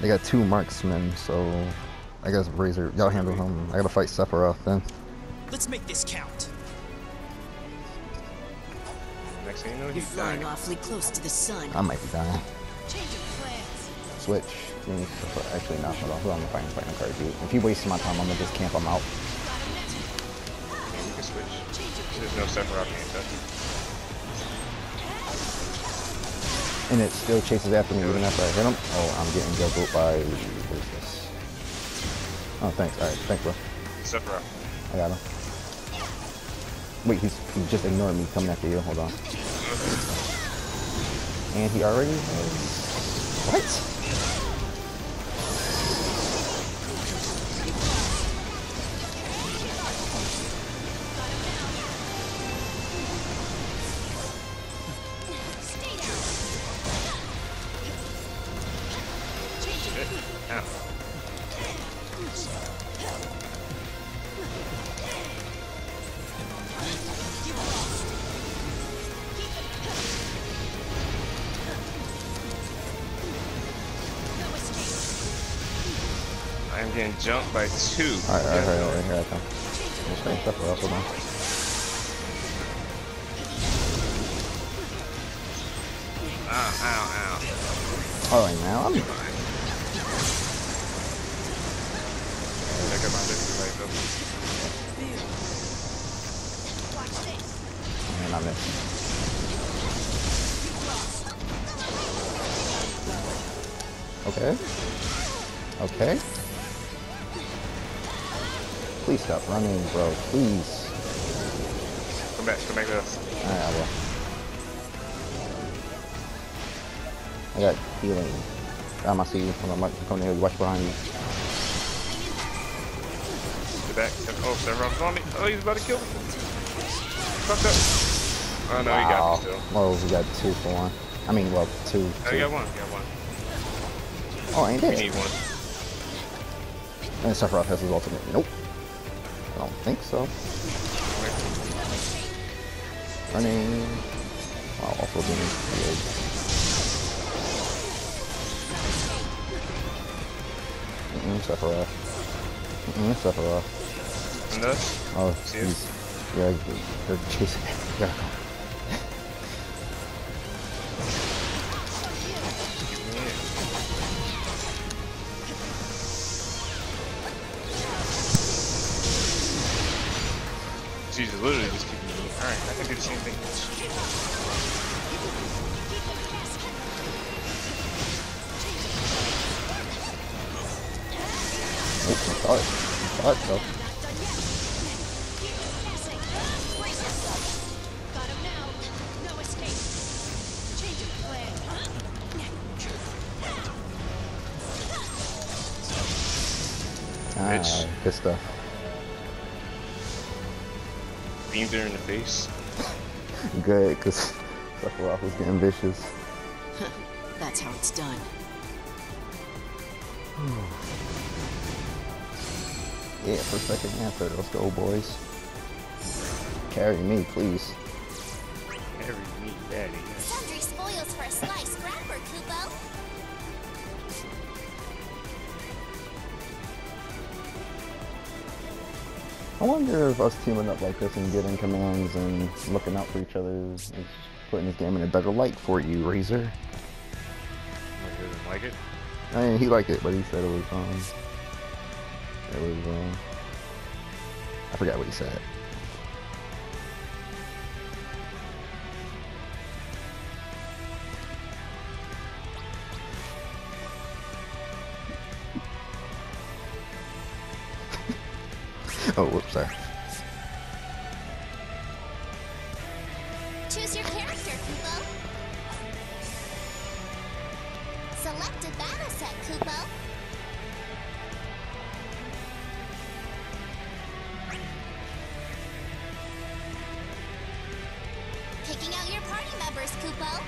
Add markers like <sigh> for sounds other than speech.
They got two marksmen, so I guess Razor, y'all handle him. I gotta fight Sephiroth then. Let's make this count. Next thing you know, he's flying dying. awfully close to the sun. I might be dying. Change of plans. Switch. Team Sephiroth- Actually, no, hold on. Who am I fighting? Fighting Kargi. If he wastes my time, I'm gonna just camp him out. You can switch. There's no Sephiroth being touched. And it still chases after me even after I hit him. Oh, I'm getting juggled by. What is this? Oh, thanks. Alright, thanks, bro. Sephiroth. I got him. Wait, he's he just ignored me coming after you. Hold on. Mm-hmm. And he already has... What? Shit. Ow. I am getting jumped by two. Alright, alright, here I come. Just fighting Sephiroth. Hold ah, on. Ow, ow, ow. Alright, now I'm... Check out my list right though. And I. Okay. Okay. Please stop running, bro. Please. Come back, come back to us. Alright, I will. I got healing. Um, I see you. On, Mike. Come here. Watch behind you. Back. Oh, Sephiroth's on me. Oh, he's about to kill me. Fucked up. Oh no, he got me still. Well, we got two for one. I mean, well, two. Oh, two. you got one. You got one. Oh, I ain't We need one. And Sephiroth has his ultimate. Nope. I don't think so. Running. While also being healed. Mm-mm, Sephiroth. Mm-mm, Sephiroth. And us? Oh, he's... Yeah, they're chasing. <laughs> Yeah. Jesus, literally just keep moving. Alright, I can do the same thing. Oh, I thought, I thought so. Ah, Bitch. good stuff. Beamed her in the face. Good, because Sephiroth was getting vicious. <laughs> That's how it's done. <sighs> Yeah, first, second, and third. Let's go, boys. Carry me, please. Carry me, daddy. Yes. Sundry spoils for a slice. Grab her, I wonder if us teaming up like this and getting commands and looking out for each other is putting this game in a better light for you, Razor. Like, doesn't like it. I mean, he liked it, but he said it was, um, it was, um, I forgot what he said. Oh, whoops, there. Choose your character, Kupo. Select a battle set, Kupo. Picking out your party members, Kupo.